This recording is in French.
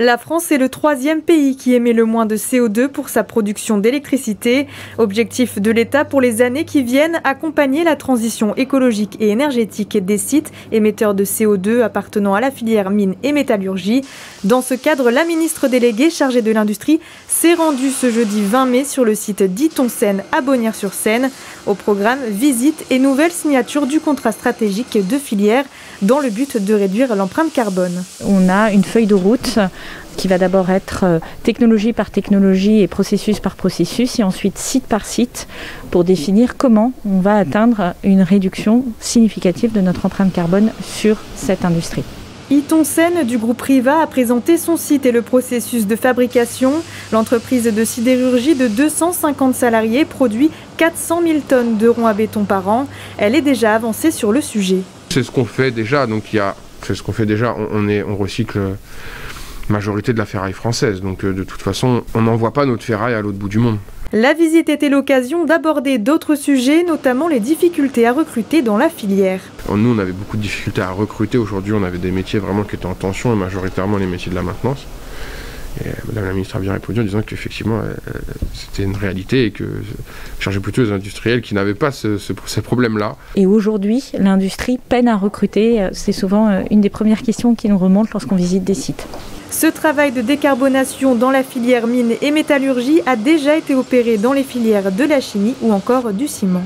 La France est le troisième pays qui émet le moins de CO2 pour sa production d'électricité. Objectif de l'État pour les années qui viennent, accompagner la transition écologique et énergétique des sites émetteurs de CO2 appartenant à la filière mine et métallurgie. Dans ce cadre, la ministre déléguée chargée de l'industrie s'est rendue ce jeudi 20 mai sur le site d'Iton-Seine à Bonnières-sur-Seine. Au programme, visite et nouvelle signature du contrat stratégique de filière dans le but de réduire l'empreinte carbone. On a une feuille de route qui va d'abord être euh, technologie par technologie et processus par processus et ensuite site par site pour définir comment on va atteindre une réduction significative de notre empreinte carbone sur cette industrie. Itonsen du groupe Riva a présenté son site et le processus de fabrication. L'entreprise de sidérurgie de 250 salariés produit 400 000 tonnes de ronds à béton par an. Elle est déjà avancée sur le sujet. C'est ce qu'on fait déjà, donc il y a, c'est ce qu'on fait déjà. On, est, on recycle majorité de la ferraille française, donc euh, de toute façon, on n'envoie pas notre ferraille à l'autre bout du monde. La visite était l'occasion d'aborder d'autres sujets, notamment les difficultés à recruter dans la filière. Nous, on avait beaucoup de difficultés à recruter. Aujourd'hui, on avait des métiers vraiment qui étaient en tension, et majoritairement les métiers de la maintenance. Et euh, Madame la ministre a bien répondu en disant qu'effectivement euh, c'était une réalité et que cherchais plutôt les industriels qui n'avaient pas ce, ces problèmes-là. Et aujourd'hui, l'industrie peine à recruter. C'est souvent euh, une des premières questions qui nous remontent lorsqu'on visite des sites. Ce travail de décarbonation dans la filière mine et métallurgie a déjà été opéré dans les filières de la chimie ou encore du ciment.